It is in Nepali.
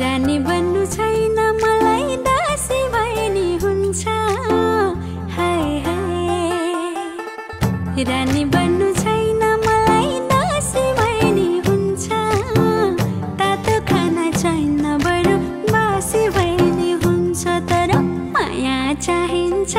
रानी बन्नु छैन मलाई दासी भैनी हुन्छ। हाय हाय। रानी बन्नु छैन मलाई दासी भैनी हुन्छ। तातो खाना छैन बरु बासी भैनी हुन्छ। तर माया चाहिन्छ